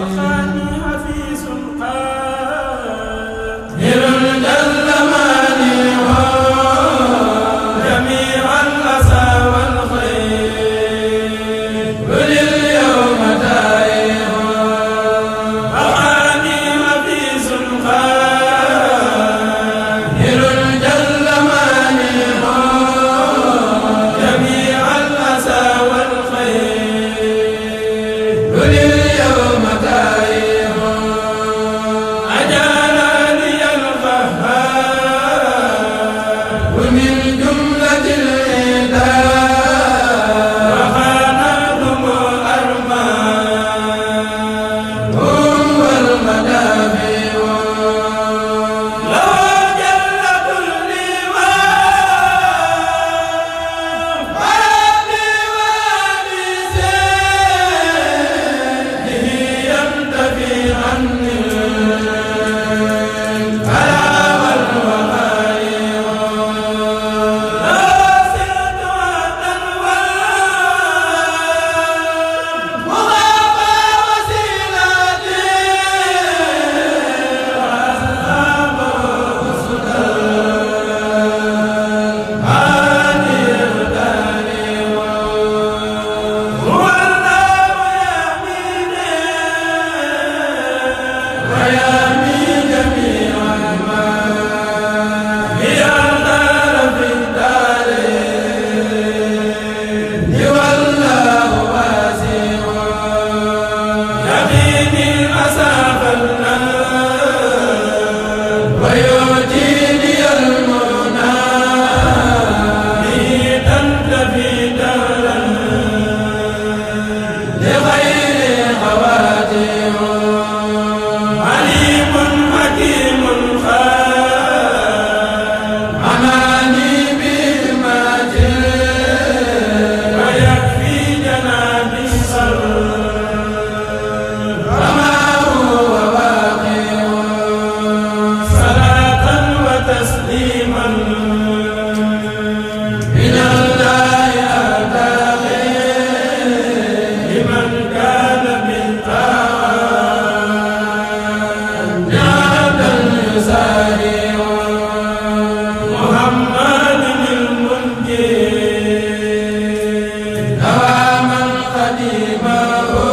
وخانوا women Fatima.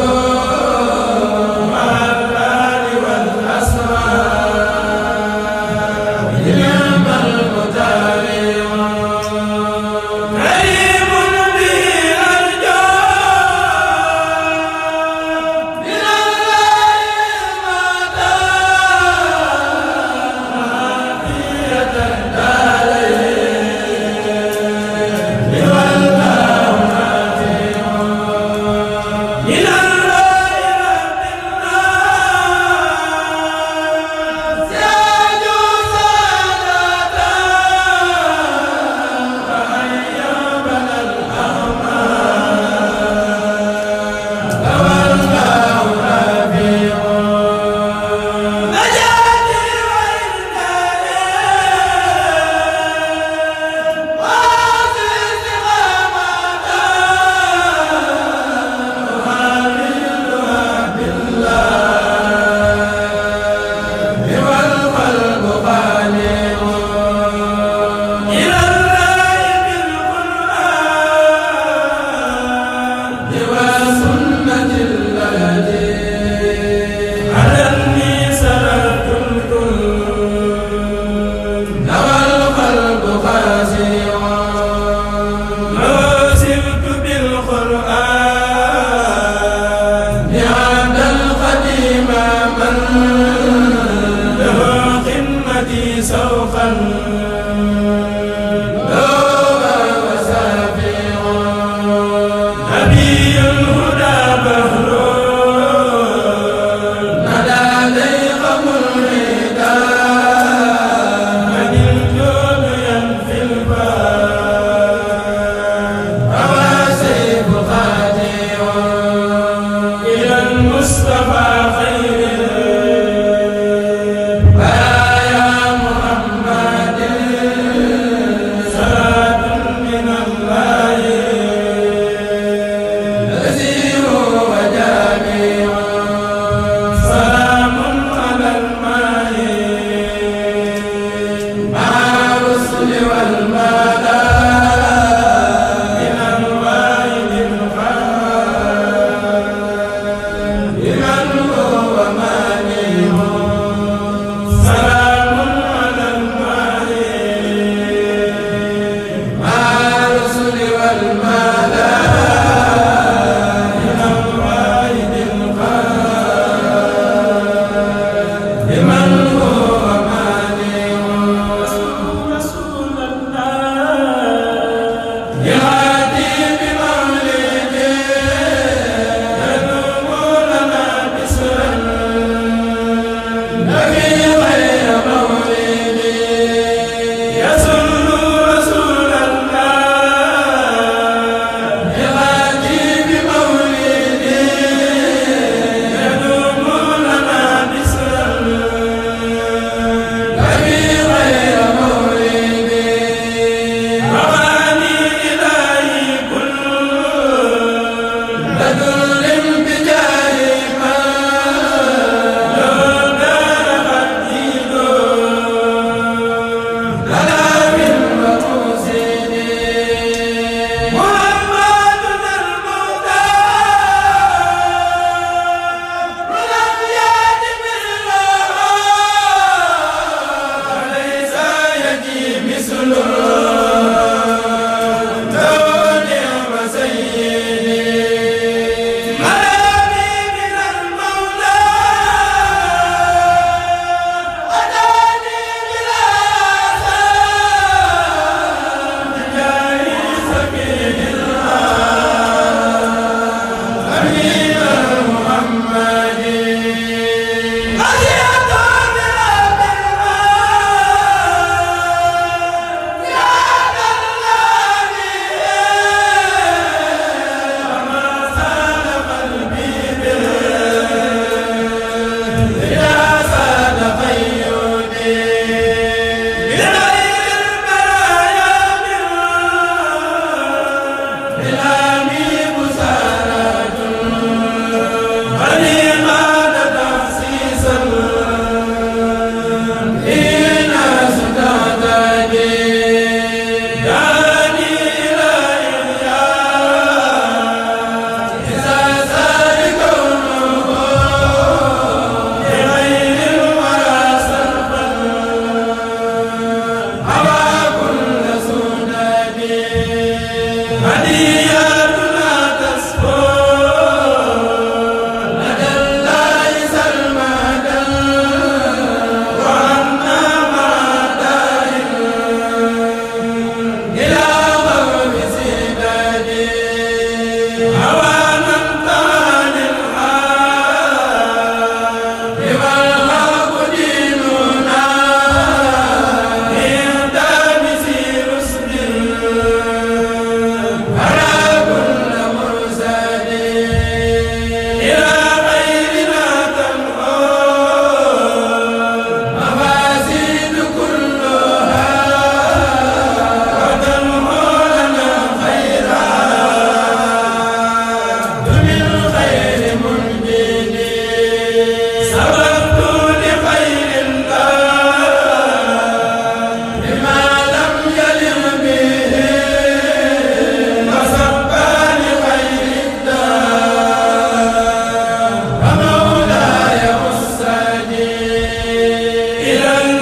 إلى